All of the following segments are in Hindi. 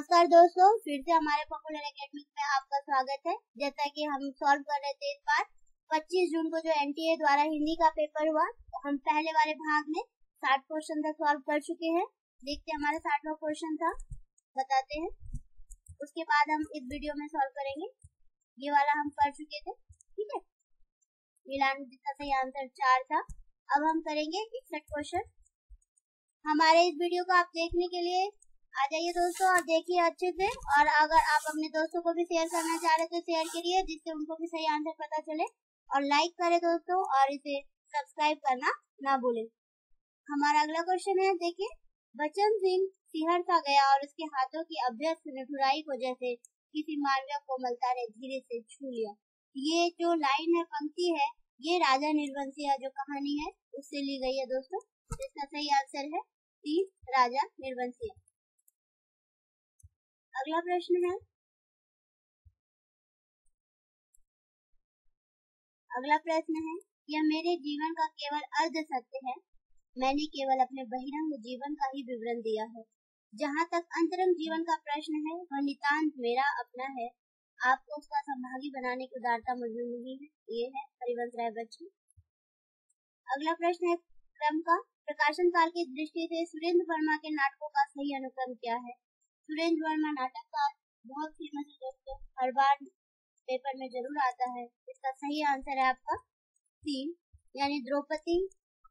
नमस्कार दोस्तों, फिर से हमारे पॉपुलर एकेडमिक में आपका स्वागत है। जैसा कि हम सॉल्व कर रहे थे इस बार 25 जून को जो एनटीए द्वारा हिंदी का पेपर हुआ तो हम पहले वाले भाग में 60 क्वेश्चन तक सॉल्व कर चुके हैं। देखते हमारा साठवा क्वेश्चन था, बताते हैं। उसके बाद हम इस वीडियो में सॉल्व करेंगे। ये वाला हम कर चुके थे, ठीक है? मिलान जिसका सही आंसर चार था। अब हम करेंगे इकसठ क्वेश्चन हमारे इस वीडियो को आप देखने के लिए आ जाइए दोस्तों और देखिए अच्छे से। और अगर आप अपने दोस्तों को भी शेयर करना चाह रहे तो शेयर करिए, जिससे उनको भी सही आंसर पता चले। और लाइक करें दोस्तों, और इसे सब्सक्राइब करना ना भूलें। हमारा अगला क्वेश्चन है, देखिए बचन सिंह सिहर सा गया और उसके हाथों की अभ्यस्त निठुराई को जैसे किसी मालव्य कोमलता ने धीरे से छू लिया। ये जो लाइन है, पंक्ति है, ये राजा निर्वंशिया जो कहानी है, उससे ली गई है दोस्तों। इसका सही आंसर है, तीन राजा निर्वंशिया अगला प्रश्न है। अगला प्रश्न है यह मेरे जीवन का केवल अर्ध सत्य है। मैंने केवल अपने बहिरंग जीवन का ही विवरण दिया है। जहाँ तक अंतरंग जीवन का प्रश्न है, वह नितांत मेरा अपना है। आपको उसका संभागी बनाने की उदारता मुझे नहीं है। ये है हरिवंश राय बच्चन। अगला प्रश्न है, क्रम का प्रकाशन काल की दृष्टि से सुरेंद्र वर्मा के नाटकों का सही अनुक्रम क्या है? सुरेंद्र वर्मा नाटककार बहुत फ़ेमस है दोस्तों हर बार पेपर में ज़रूर आता है। इसका सही आंसर है आपका तीन, यानी द्रौपदी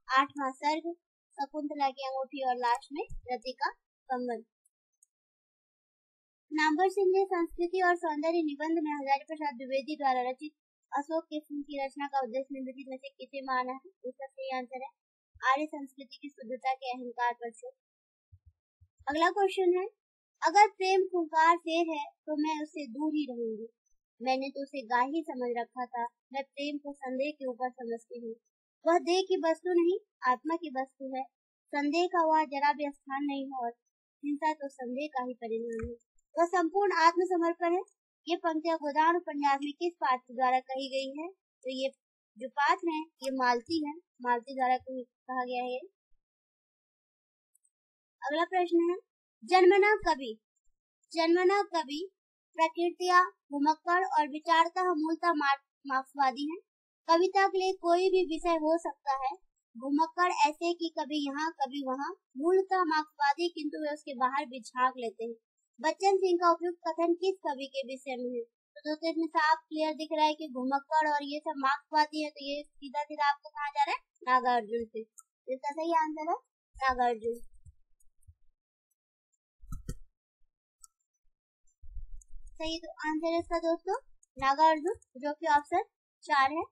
आठवां सर्ग शकुंतला की अंगूठी और लाश में रति का कंगन। नाम्बर सिंह ने संस्कृति और सौंदर्य निबंध में हजारी प्रसाद द्विवेदी द्वारा रचित अशोक के सिंह की रचना का उद्देश्य निम्नलिखित में से किसे माना है? इसका सही आंसर है, आर्य संस्कृति की शुद्धता के अहंकार पर से। अगला क्वेश्चन है अगर प्रेम फुकार से है तो मैं उससे दूर ही रहूँगी। मैंने तो उसे गा ही समझ रखा था। मैं प्रेम को संदेह के ऊपर समझती हूँ। वह देह की वस्तु नहीं, आत्मा की वस्तु है। संदेह का वह जरा भी स्थान नहीं और हिंसा तो संदेह का ही परिणाम है। वह संपूर्ण आत्मसमर्पण है। ये पंक्तियाँ गोदान उपन्यास में किस पात्र द्वारा कही गई है? तो ये जो पात्र है, ये मालती है। मालती द्वारा कहा गया है। अगला प्रश्न है। जन्मना कवि। जन्मना कवि, प्रकृतिया, भूमक्कड़ और विचारता मूलता मार्क्सवादी है। कविता के लिए कोई भी विषय हो सकता है। भूमक्कड़ ऐसे कि कभी यहाँ, कभी वहाँ। मूलता मार्क्सवादी, किंतु वे उसके बाहर भी झाँक लेते हैं। बच्चन सिंह का उपयुक्त कथन किस कवि के विषय में है? तो दोस्तों, इसमें साफ़ क्लियर दिख रहा है कि भूमक्कड़ और ये सब मार्क्सवादी है तो ये सीधा सीधा आपको कहा जा रहा है? नागार्जुन से। इसका सही आंसर है नागार्जुन। सही तो आंसर है इसका दोस्तों। नागार्जुन, जो कि ऑप्शन चार है।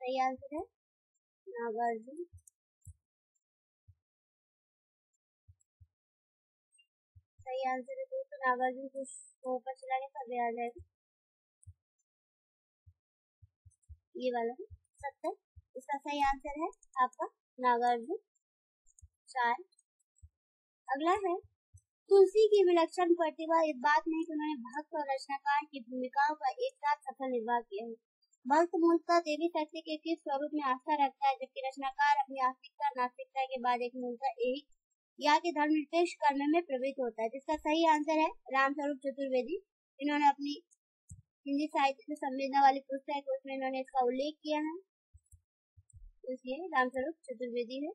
सही आंसर है नागार्जुन। सही आंसर है दोस्तों, नागार्जुन कुछ ऊपर चला गया, तब आ जाएगा। ये वाला है, सत्तर। इसका सही आंसर है आपका नागार्जुन। चार। अगला है तुलसी की विलक्षण प्रतिभा इस बात में कि उन्होंने भक्त और रचनाकार की भूमिकाओं का एक साथ सफल निर्वाह किया है। भक्त मूलतः देवी शक्ति के किस स्वरूप में आस्था रखता है, जबकि रचनाकार अपनी आस्तिकता, नास्तिकता के बाद एक मूलतः एक या के धर्म निरपेक्ष कर्म में प्रवृत्त होता है। जिसका सही आंसर है रामस्वरूप चतुर्वेदी। इन्होंने अपनी हिंदी साहित्य से संवेदना वाली पुस्तक, उसमें इन्होंने इसका उल्लेख किया है। इसलिए रामस्वरूप चतुर्वेदी है।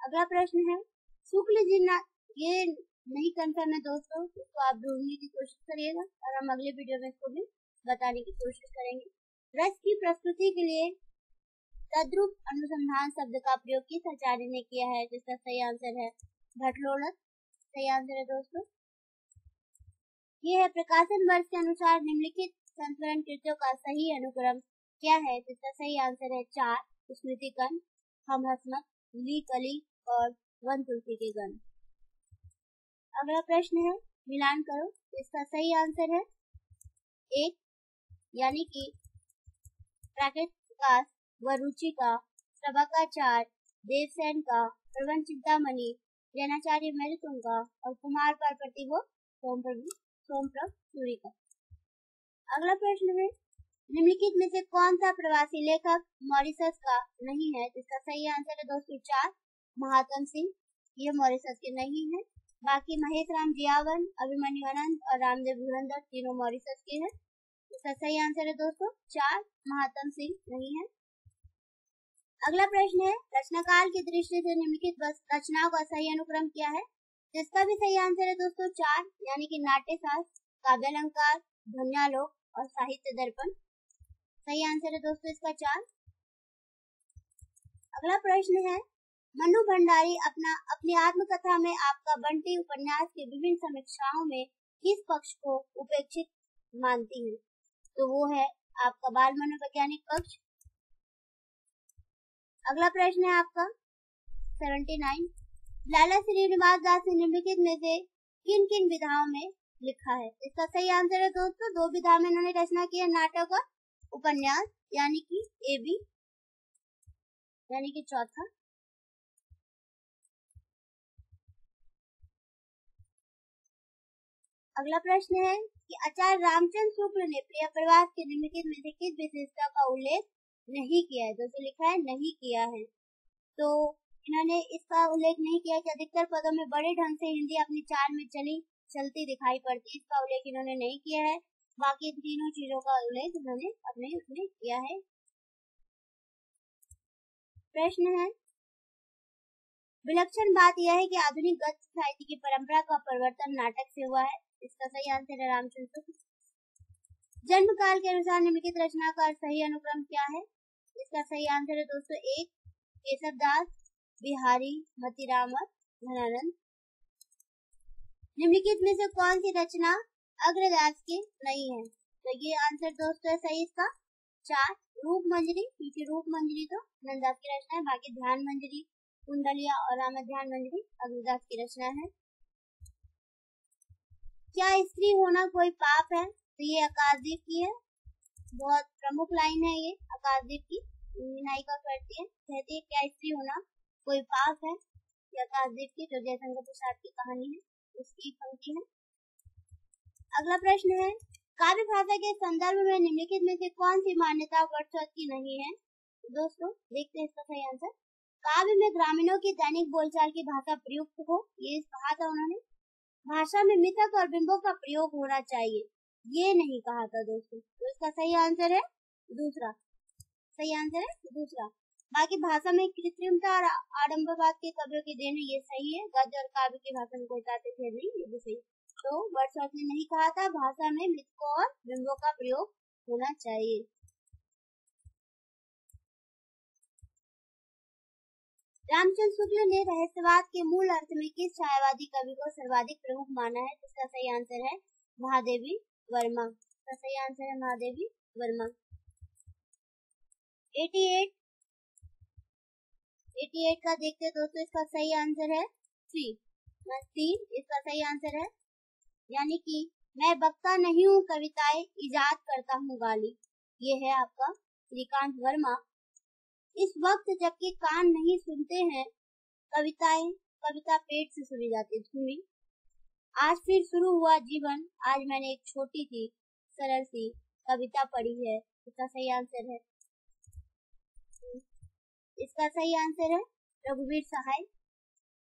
अगला प्रश्न है, शुक्ल जी ना, ये नहीं कंफर्म है दोस्तों तो आप ढूँढने की कोशिश करिएगा और हम अगले वीडियो में इसको भी बताने की कोशिश करेंगे। रस की प्रस्तुति के लिए तद्रुप अनुसंधान शब्द का प्रयोग किस आचार्य ने किया है, जिसका सही आंसर है भटलोड़क सही आंसर है दोस्तों। ये है प्रकाशन वर्ष के अनुसार निम्नलिखित संस्मरण कृत्यों का सही अनुक्रम क्या है, जिसका सही आंसर है चार स्मृति कन हम हसमत ली कली और वन तुलसी के गण। अगला प्रश्न है। मिलान करो। इसका सही आंसर है एक, यानी कि प्राकृतिक व रुचि का प्रभाकाचार देवसेन का प्रबंध चिंतामणि जैनाचार्य मेरुतुंग का और कुमार पार्वती वो सोमप्रभु सूरी का अगला प्रश्न है, निम्नलिखित में से कौन सा प्रवासी लेखक मॉरिसस का नहीं है? जिसका सही आंसर है दोस्तों चार। महात्म सिंह ये मॉरिसस के नहीं है। बाकी महेश, राम जियावन, अभिमन्यु आनंद और रामदेव धुरंधर तीनों मॉरिसस के हैं। इसका सही आंसर है दोस्तों, चार, महात्म सिंह नहीं है। अगला प्रश्न है, रचनाकाल की दृष्टि से निम्नलिखित रचनाओं का सही अनुक्रम क्या है? जिसका भी सही आंसर है दोस्तों, चार, यानी कि नाट्य शास्त्र काव्य अलंकार ध्वन्यालोक और साहित्य दर्पण। सही आंसर है दोस्तों, इसका चार। अगला प्रश्न है मनु भंडारी अपना, अपनी आत्मकथा में आपका बंटी उपन्यास के विभिन्न समीक्षाओं में किस पक्ष को उपेक्षित मानती है? तो वो है आपका बाल मनोवैज्ञानिक पक्ष। अगला प्रश्न है आपका। सेवेंटी नाइन लाला श्रीनिवास दास ने निम्नलिखित में से किन किन विधाओं में लिखा है? इसका सही आंसर है दोस्तों, दो विधा में इन्होंने रचना किया, नाटक और उपन्यास, यानी कि ए बी यानी कि चौथा। अगला प्रश्न है कि आचार्य रामचंद्र शुक्ल ने प्रिय प्रवास के निम्नलिखित में से किस विशेषता का उल्लेख नहीं किया है? दोस्तों लिखा है, नहीं किया है। तो इन्होंने इसका उल्लेख नहीं किया कि अधिकतर पदों में बड़े ढंग से हिंदी अपनी चाल में चली, चलती दिखाई पड़ती है। इसका उल्लेख इन्होंने नहीं किया है। बाकी तीनों चीज़ों का उल्लेख इन्होंने अपने उसमें किया है। प्रश्न है, विलक्षण बात यह है कि आधुनिक गद्य साहित्य की परंपरा का परिवर्तन नाटक से हुआ है। इसका सही आंसर है रामचंद्र जन्म काल के अनुसार निम्नलिखित रचना का सही अनुक्रम क्या है? इसका सही आंसर है दोस्तों, एक केशव दास बिहारी मतीराम और धनानंद। निम्नलिखित में से कौन सी रचना अग्रदास की नहीं है? तो ये आंसर दोस्तों है सही इसका। चार, रूप मंजरी क्योंकि रूप मंजरी तो नंदास की रचना है, बाकी ध्यान मंजरी, कुंडलिया और राम ध्यान मंजरी अग्रदास की रचना है। क्या स्त्री होना कोई पाप है? तो ये अकाशदीप की है। बहुत प्रमुख लाइन है ये अकाशदीप की। नायिका करती है। कहती है, क्या स्त्री होना कोई पाप है? ये अकाशदीप की, जो जयशंकर प्रसाद की कहानी है, उसकी पंक्ति है। अगला प्रश्न है, काव्य भाषा के संदर्भ में निम्नलिखित में से कौन सी मान्यता वर्षवत की नहीं है? दोस्तों, देखते हैं इसका सही आंसर। काव्य में ग्रामीणों की दैनिक बोलचाल की भाषा प्रयुक्त हो, ये कहा था उन्होंने। भाषा में मिथक और बिंबों का प्रयोग होना चाहिए। ये नहीं कहा था दोस्तों। तो इसका सही आंसर है दूसरा। सही आंसर है दूसरा। बाकी भाषा में कृत्रिमता और आडम्बरवाद के कवियों की देन ये सही है। गद्य और काव्य की भाषा में कोई थे नहीं, ये भी सही। तो वर्षवर्थ ने नहीं कहा था, भाषा में मिथकों और बिंबों का प्रयोग होना चाहिए। रामचंद्र शुक्ल ने रहस्यवाद के मूल अर्थ में किस छायावादी कवि को सर्वाधिक प्रमुख माना है? जिसका सही आंसर है महादेवी वर्मा। इसका सही आंसर है महादेवी वर्मा। 88 88 का देखते दोस्तों, इसका सही आंसर है थ्री तीन इसका सही आंसर है। यानी कि मैं बकता नहीं हूँ, कविताएँ इजाद करता हूँ गाली। ये है आपका श्रीकांत वर्मा। इस वक्त जबकि कान नहीं सुनते हैं, कविताएँ, कविता पेट से सुनी जाती धुमी आज फिर शुरू हुआ जीवन। आज मैंने एक छोटी सी, सरल सी कविता पढ़ी है। इसका सही आंसर है। इसका सही आंसर है, रघुवीर सहाय।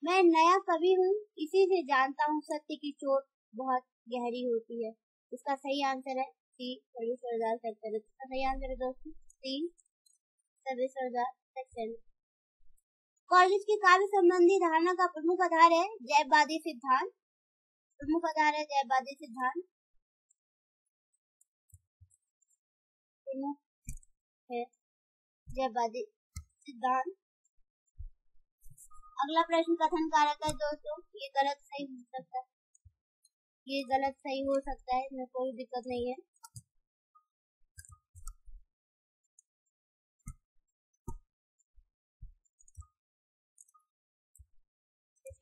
मैं नया कवि हूँ। इसी से जानता हूँ सत्य की चोट बहुत गहरी होती है। इसका सही आंसर है सी इसका सही आंसर है दोस्तों तीन कॉलेज की काव्य संबंधी धारणा का प्रमुख आधार है जैववादी सिद्धांत। प्रमुख आधार है जैववादी सिद्धांत। प्रमुख है जैववादी सिद्धांत। अगला प्रश्न कथन कारक है दोस्तों, ये गलत सही हो सकता है। ये गलत सही हो सकता है, इसमें कोई दिक्कत नहीं है।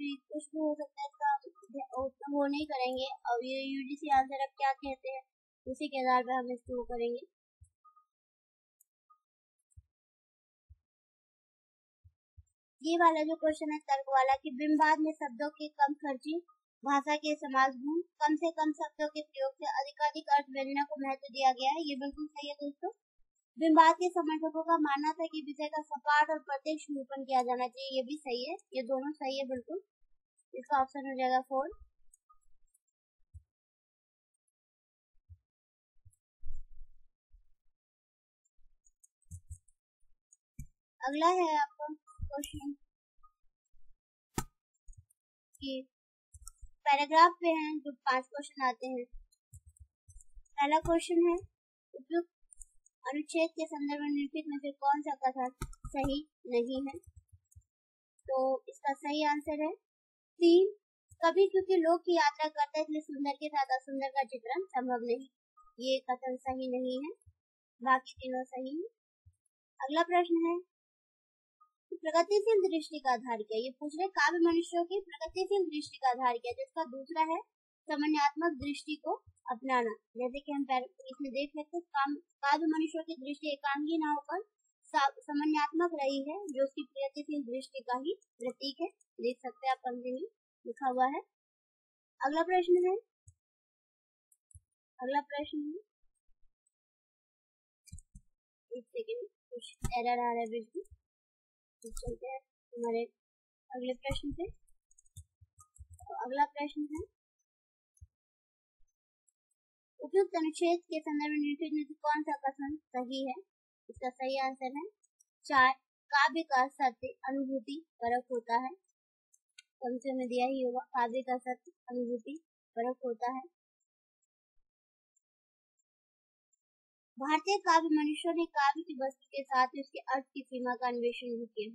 कुछ भी हो सकता है, इसका उतना वो नहीं करेंगे। और ये यूजीसी आंसर अब क्या कहते हैं, उसी के आधार पर हम इसको वो करेंगे। ये वाला जो क्वेश्चन है, तर्क वाला, कि बिंबाद में शब्दों के कम खर्ची, भाषा के समाज गुण, कम से कम शब्दों के प्रयोग से अधिकाधिक अर्थ व्यंजना को महत्व दिया गया है। ये बिल्कुल सही है दोस्तों। बिंबाद के समर्थकों का मानना था कि विषय का सपाट और प्रत्यक्ष निरूपण किया जाना चाहिए। ये भी सही है। ये दोनों सही है, बिल्कुल। इसका ऑप्शन हो जाएगा फोर अगला है आपका क्वेश्चन कि पैराग्राफ पे हैं जो पाँच क्वेश्चन आते हैं। पहला क्वेश्चन है, उपयुक्त अनुच्छेद के संदर्भ में निम्नलिखित में से कौन सा कथन सही नहीं है? तो इसका सही आंसर है तीन, कभी क्योंकि लोग की यात्रा करते इसलिए सुंदर के साथ असुंदर का चित्रण संभव नहीं। ये कथन सही नहीं है बाकी तीनों सही है। अगला प्रश्न है, प्रगतिशील दृष्टि का आधार क्या? ये पूछ रहे काव्य मनुष्यों की प्रगतिशील दृष्टि का आधार क्या? जिसका दूसरा है सामान्यात्मक दृष्टि को अपनाना। जैसे कि हम इसमें देख सकते हैं काव्य मनुष्य की दृष्टि एकांगी ना होकर समन्यात्मक रही है, जो उसकी प्रगतिशील दृष्टि का ही प्रतीक है। देख सकते हैं आप पंक्ति में लिखा हुआ है। अगला प्रश्न है। अगला प्रश्न है। एक सेकेंड कुछ एरर आ रहा है बिल्कुल। तो चलते हैं हमारे अगले प्रश्न पे। तो अगला प्रश्न है। उपयुक्त अनुच्छेद के संदर्भ में कौन सा कथन सही है? इसका सही आंसर है, चार, काव्य का सत्य अनुभूति परक होता है। संशय में दिया ही होगा, काव्य का सत्य अनुभूति परक होता है। भारतीय काव्य मनुष्यों ने काव्य की वस्तु के साथ उसके अर्थ की सीमा का अन्वेषण भी किया।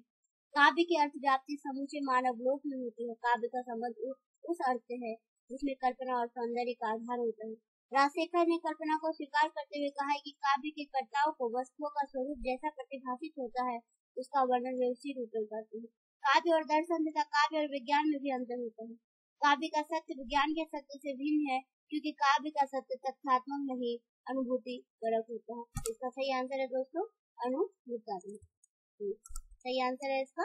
काव्य की अर्थ व्याप्ति समूचे मानव लोक में होती है। काव्य का संबंध उस अर्थ है, जिसमें कल्पना और सौंदर्य का आधार होता है। राजशेखर ने कल्पना को स्वीकार करते हुए कहा कि काव्य के कर्ताओं को वस्तुओं का स्वरूप जैसा प्रतिभाषित होता है उसका वर्णन वे उसी रूप में करते हैं। काव्य और दर्शन तथा काव्य और विज्ञान में भी अंतर होता है। काव्य का सत्य विज्ञान के सत्य से भिन्न है क्योंकि काव्य का सत्य तथ्यात्मक नहीं अनुभूति परक होता है। इसका सही आंसर है दोस्तों हम्म, सही आंसर है इसका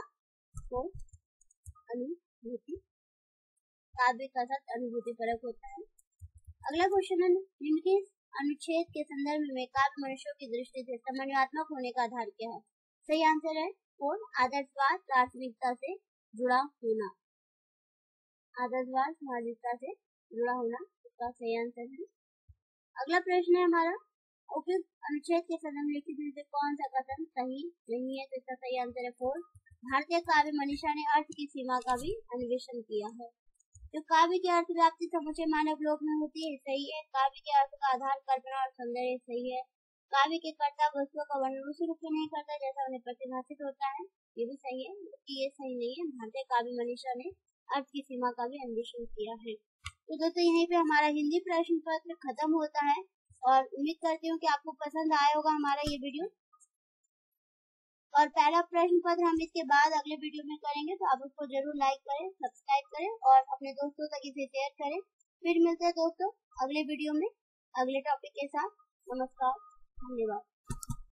अनुभूति काव्य का सत्य अनुभूति परक होता है। अगला क्वेश्चन है निम्नलिखित अनुच्छेद के संदर्भ में काव्य मनुष्यों की दृष्टि से समन्वयात्मक होने का आधार क्या है? सही आंसर है फोर आदर्शवाद, प्राथमिकता से जुड़ा होना। आदर्शवाद, सामाजिकता से जुड़ा होना, इसका सही आंसर है। अगला प्रश्न है हमारा, उपयुक्त अनुच्छेद के संदर्भ में लिखित में से कौन सा कथन सही नहीं है तो इसका सही आंसर है फोर भारतीय काव्य मनीषा ने अर्थ की सीमा का भी अन्वेषण किया है। जो काव्य की अर्थ व्याप्ति समुचे मानव लोक में होती है, सही है। काव्य के अर्थ का आधार कल्पना और सौंदर्य, सही है। काव्य के कर्ता वस्तुओं का वर्णन उसी रूप में नहीं करता जैसा उन्हें प्रतिभाषित होता है। ये भी सही है कि ये सही नहीं है। भारतीय काव्य मनीषा ने अर्थ की सीमा का भी अन्वेषण किया है। तो दोस्तों, यहीं पे हमारा हिंदी प्रश्न पत्र खत्म होता है, और उम्मीद करती हूँ कि आपको पसंद आया होगा हमारा ये वीडियो। और पहला प्रश्न पत्र हम इसके बाद अगले वीडियो में करेंगे तो आप उसको ज़रूर लाइक करें सब्सक्राइब करें और अपने दोस्तों तक इसे शेयर करें। फिर मिलते हैं दोस्तों अगले वीडियो में, अगले टॉपिक के साथ। नमस्कार, धन्यवाद।